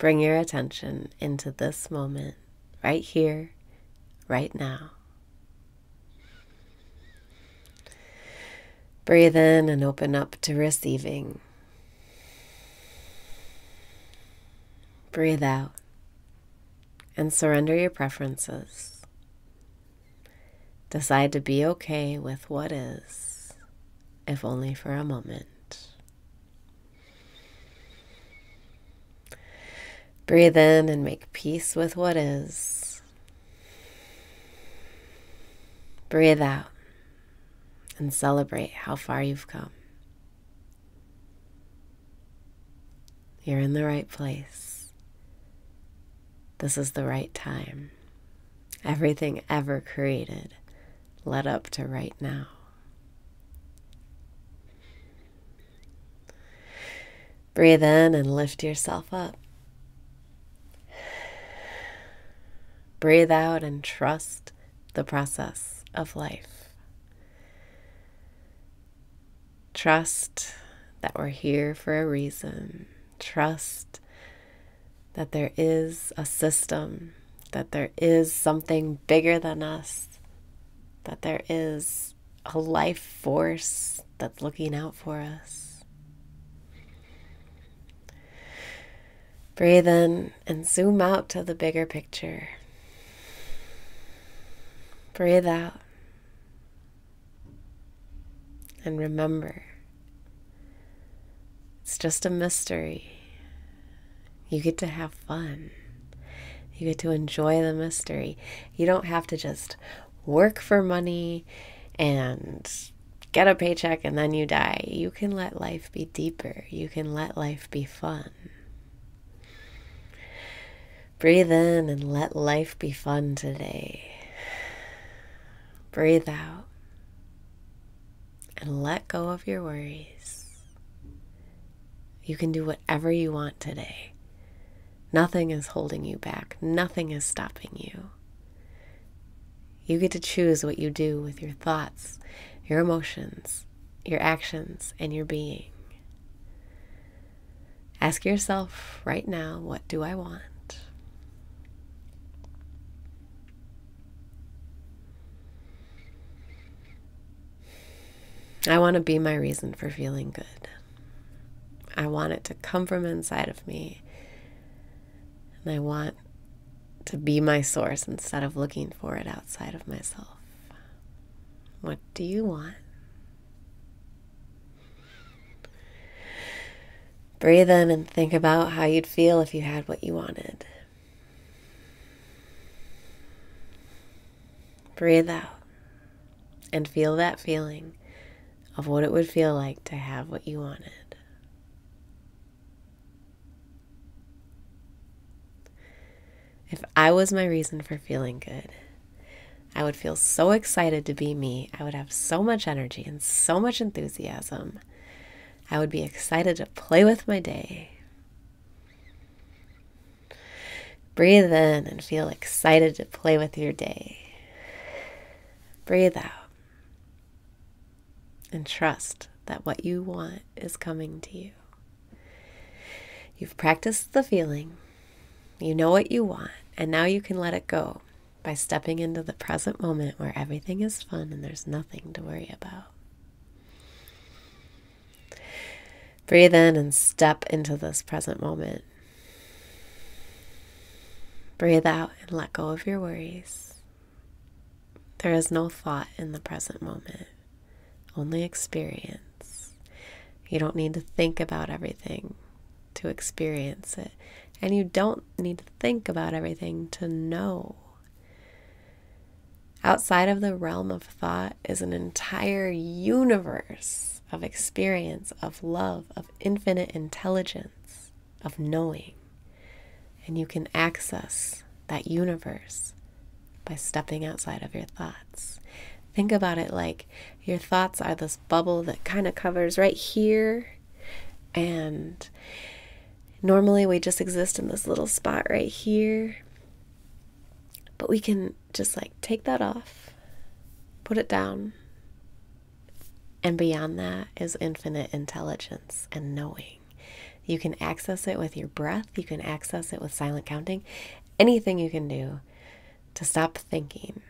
Bring your attention into this moment, right here, right now. Breathe in and open up to receiving. Breathe out and surrender your preferences. Decide to be okay with what is, if only for a moment. Breathe in and make peace with what is. Breathe out and celebrate how far you've come. You're in the right place. This is the right time. Everything ever created led up to right now. Breathe in and lift yourself up. Breathe out and trust the process of life. Trust that we're here for a reason. Trust that there is a system, that there is something bigger than us, that there is a life force that's looking out for us. Breathe in and zoom out to the bigger picture. Breathe out. And remember, it's just a mystery. You get to have fun. You get to enjoy the mystery. You don't have to just work for money and get a paycheck and then you die. You can let life be deeper. You can let life be fun. Breathe in and let life be fun today. Breathe out and let go of your worries. You can do whatever you want today. Nothing is holding you back, nothing is stopping you. You get to choose what you do with your thoughts, your emotions, your actions, and your being. Ask yourself right now what do I want? I want to be my reason for feeling good. I want it to come from inside of me. And I want to be my source instead of looking for it outside of myself. What do you want? Breathe in and think about how you'd feel if you had what you wanted. Breathe out and feel that feeling of what it would feel like to have what you wanted. If I was my reason for feeling good, I would feel so excited to be me. I would have so much energy and so much enthusiasm. I would be excited to play with my day. Breathe in and feel excited to play with your day. Breathe out and trust that what you want is coming to you. You've practiced the feeling, you know what you want, and now you can let it go by stepping into the present moment where everything is fun and there's nothing to worry about. Breathe in and step into this present moment. Breathe out and let go of your worries. There is no thought in the present moment only experience. You don't need to think about everything to experience it. And you don't need to think about everything to know. Outside of the realm of thought is an entire universe of experience, of love, of infinite intelligence. of knowing. And you can access that universe by stepping outside of your thoughts. Think about it like your thoughts are this bubble that kind of covers right here. And normally we just exist in this little spot right here. But we can just like take that off, put it down. And beyond that is infinite intelligence and knowing. You can access it with your breath, you can access it with silent counting, anything you can do to stop thinking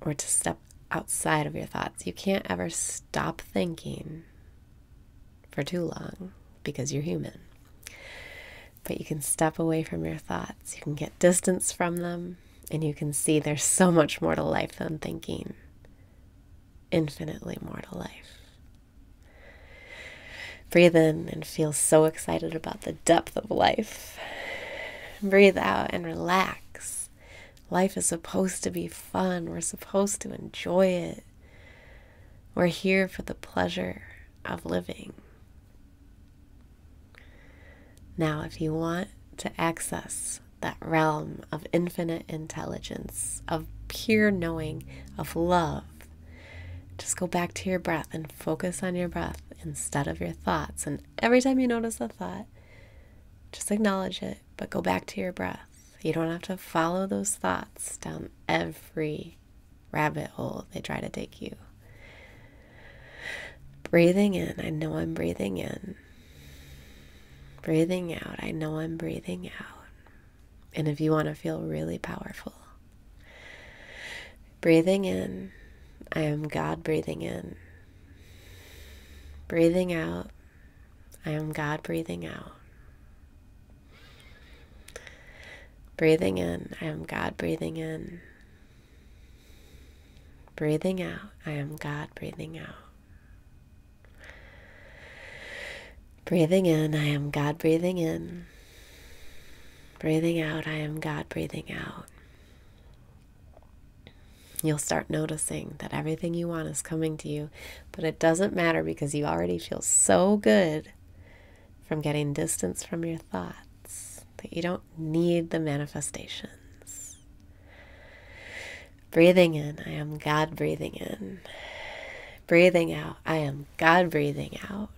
or to step outside of your thoughts. You can't ever stop thinking for too long because you're human. But you can step away from your thoughts, you can get distance from them, and you can see there's so much more to life than thinking. Infinitely more to life. Breathe in and feel so excited about the depth of life. Breathe out and relax. Life is supposed to be fun. We're supposed to enjoy it. We're here for the pleasure of living. Now, if you want to access that realm of infinite intelligence, of pure knowing, of love, just go back to your breath and focus on your breath instead of your thoughts. And every time you notice a thought, just acknowledge it, but go back to your breath. You don't have to follow those thoughts down every rabbit hole they try to take you. Breathing in, I know I'm breathing in. Breathing out, I know I'm breathing out. And if you want to feel really powerful, breathing in, I am God breathing in. Breathing out, I am God breathing out. Breathing in, I am God breathing in. Breathing out, I am God breathing out. Breathing in, I am God breathing in. Breathing out, I am God breathing out you'll start noticing that everything you want is coming to you. But it doesn't matter because you already feel so good from getting distance from your thoughts that you don't need the manifestations. Breathing in, I am God breathing in. Breathing out, I am God breathing out.